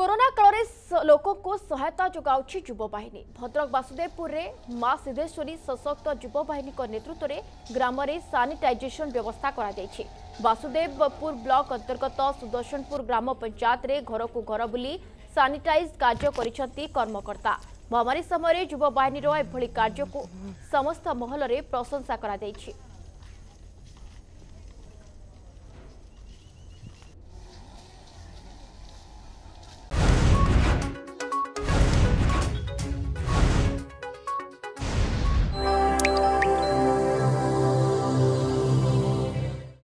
corona କାଳରେ ସ- ଲୋକଙ୍କୁ ସହାୟତା ଯୋଗାଉଛି ଯୁବ ବାହିନୀ ଭଦ୍ରକ ବାସୁଦେବପୁରରେ ମା ସିଦ୍ଧେଶ୍ୱରୀ ସଶକ୍ତ ଯୁବ ବାହିନୀଙ୍କ ନେତୃତ୍ୱରେ ଗ୍ରାମରେ ସାନିଟାଇଜେସନ ବ୍ୟବସ୍ଥା କରାଯାଇଛି ବାସୁଦେବପୁର ବ୍ଲକ ଅନ୍ତର୍ଗତ ସୁଦର୍ଶନପୁର ଗ୍ରାମ ପଞ୍ଚାୟତରେ ଘରକୁ ଘର ବୁଲି ସାନିଟାଇଜ କାର୍ଯ୍ୟ କରିଛନ୍ତି କର୍ମକର୍ତ୍ତା ମହାମାରୀ ସମୟରେ ଯୁବ ବାହିନୀର ଏଭଳି କାର୍ଯ୍ୟକୁ ସମସ୍ତ ମହଲରେ ପ୍ରଶଂସା କରାଯାଇଛି